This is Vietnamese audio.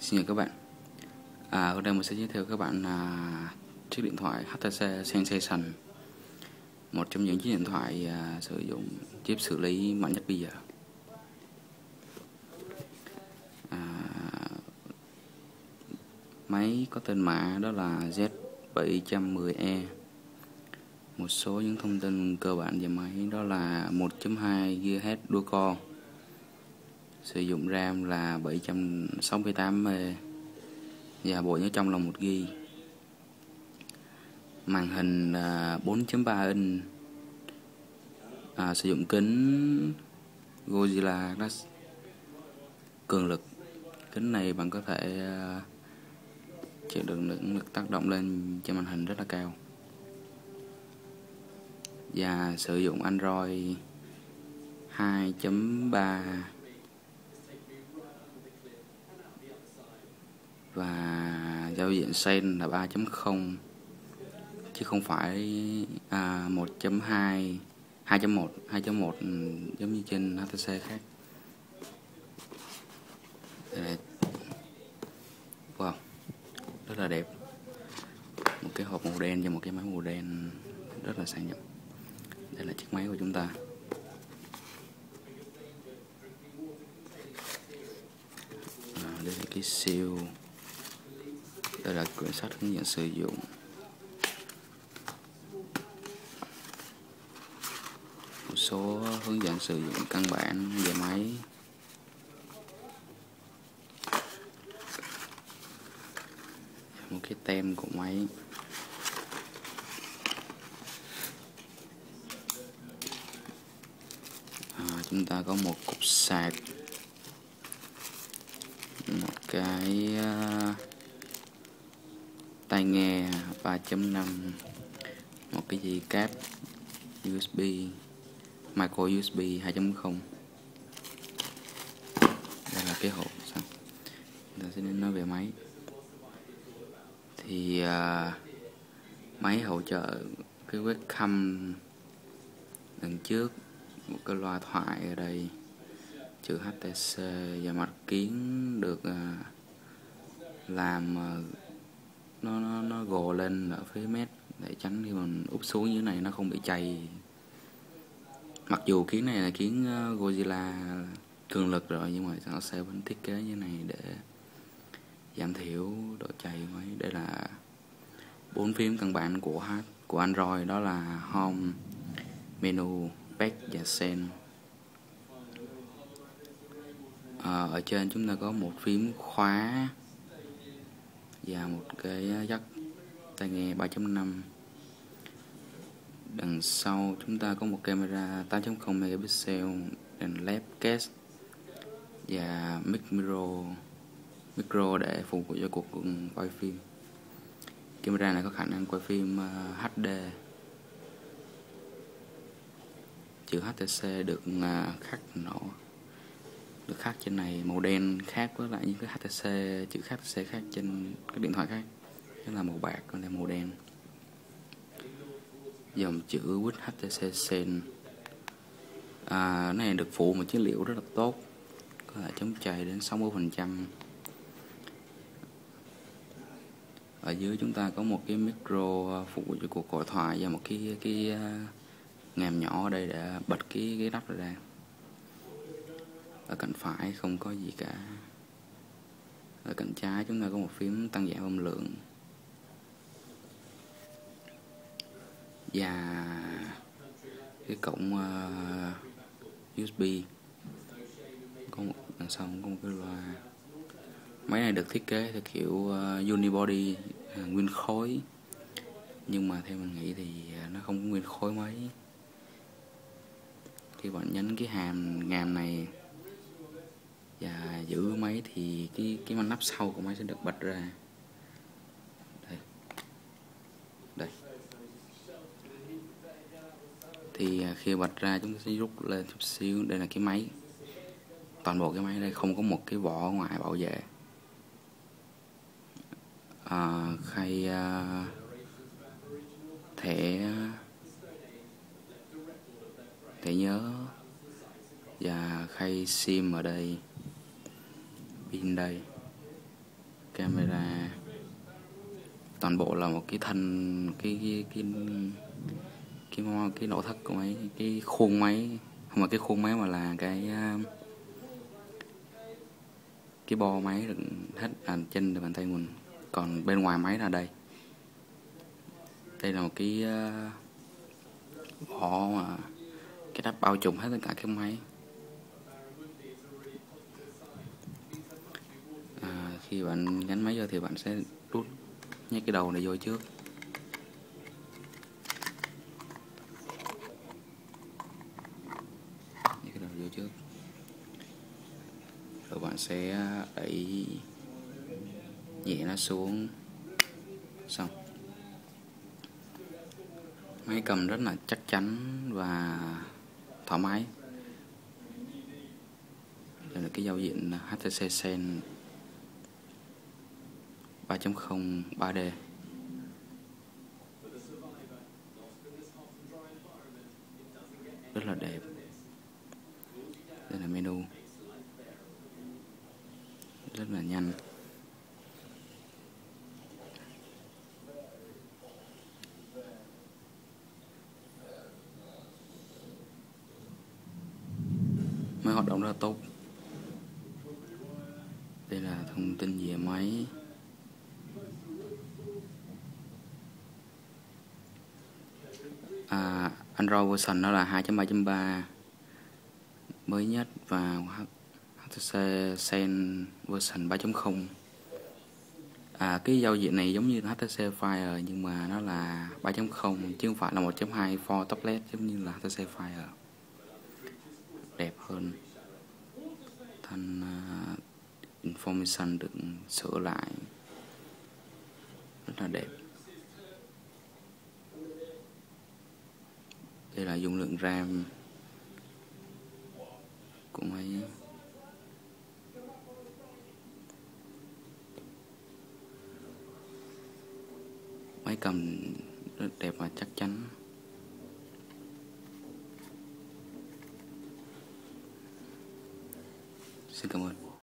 Xin chào các bạn. À, Hôm nay mình sẽ giới thiệu các bạn là chiếc điện thoại HTC Sensation Một trong những chiếc điện thoại à, sử dụng chip xử lý mạnh nhất bây giờ. À, Máy có tên mã đó là Z710E Một số những thông tin cơ bản về máy đó là 1.2 GHz dual core sử dụng RAM là 768M và bộ nhớ trong là 1 GB màn hình à, 4.3 inch. À, sử dụng kính Godzilla Glass cường lực. Kính này bạn có thể uh, chịu được những lực tác động lên trên màn hình rất là cao. Và sử dụng Android 2.3 và giao diện sen là 3.0 chứ không phải à, 1.2 2.1 2.1 giống như trên HTC khác. Đây wow rất là đẹp. Một cái hộp màu đen và một cái máy màu đen rất là sang trọng. Đây là chiếc máy của chúng ta. À, đây là cái siêu đây là quyển sách hướng dẫn sử dụng. Một số hướng dẫn sử dụng căn bản về máy. Một cái tem của máy. À, chúng ta có một cục sạc một cái uh, tai nghe 3.5 một cái gì cáp USB micro USB 2.0 đây là cái hộp xong. Ta sẽ đến nói về máy. Thì uh, máy hỗ trợ cái webcam đằng trước một cái loa thoại ở đây chữ HTC và mặt kiến được uh, làm uh, nó nó nó gồ lên ở phía mét để tránh khi mình úp xuống như thế này nó không bị chày mặc dù kiến này là kiến ờ, Godzilla cường lực rồi nhưng mà nó sẽ vẫn thiết kế như này để giảm thiểu độ chày mới. đây là bốn phím căn bản của H của Android đó là Home, Menu, Back và Send à, ở trên chúng ta có một phím khóa và một cái dắt tai nghe 3.5 đằng sau chúng ta có một camera 8.0 megapixel, đèn led case và mic micro micro để phục vụ cho cuộc quay phim. Camera này có khả năng quay phim à, HD chữ HTC được à, khắc nổ được khắc trên này màu đen khác với lại những cái HTC chữ HTC khác trên các điện thoại khác. Đó là màu bạc còn là màu đen. Dòng chữ with HTC Sen à, này được phụ một chất liệu rất là tốt có thể chống chày đến 60% ở dưới chúng ta có một cái micro phục vụ cho cuộc gọi thoại và một cái cái à, ngàm nhỏ ở đây để bật cái cái nắp ra ở cạnh phải không có gì cả. Ở cạnh trái chúng ta có một phím tăng giảm âm lượng. Và cái cổng ờ, uh, USB có một đằng sau có một cái loa. Máy này được thiết kế theo kiểu uh, unibody uh, nguyên khối. Nhưng mà theo mình nghĩ thì nó không có nguyên khối mấy. Khi bạn nhấn cái hàm ngàm này và giữ máy thì cái cái nắp sau của máy sẽ được bật ra. Đây. Đây. Thì à, khi bật ra chúng ta sẽ rút lên chút xíu. Đây là cái máy. Toàn bộ cái máy đây không có một cái vỏ ngoài bảo vệ. À, khay à, thẻ thẻ nhớ. Và khay sim ở đây pin đây. Camera. Toàn bộ là một cái thân cái cái cái cái cái, cái nội thất của máy cái khuôn máy. Không phải cái khuôn máy mà là cái à, cái bo máy được hết à, trên bàn tay mình. Còn bên ngoài máy là đây. Đây là một cái uh, vỏ mà cái đắp bao trùm hết tất cả cái máy. Khi bạn gắn máy vô thì bạn sẽ rút nhét cái đầu này vô trước. Nhét cái đầu vô trước. Rồi bạn sẽ đẩy nhẹ nó xuống. Xong. Máy cầm rất là chắc chắn và thoải mái. Đây là cái giao diện HTC Sen. 3.0 3D rất là đẹp. Đây là menu. Rất là nhanh. Máy hoạt động rất là tốt. Đây là thông tin về máy. À, Android version nó là 2.3.3 mới nhất và HTC Sen version 3.0 à, cái giao diện này giống như HTC Fire nhưng mà nó là 3.0 chứ không phải là 1.2 for tablet giống như là HTC Fire. Đẹp hơn. Thành uh, à, information được sửa lại. Rất là đẹp. Đây là dung lượng RAM. Của máy máy cầm rất đẹp và chắc chắn. Xin cảm ơn.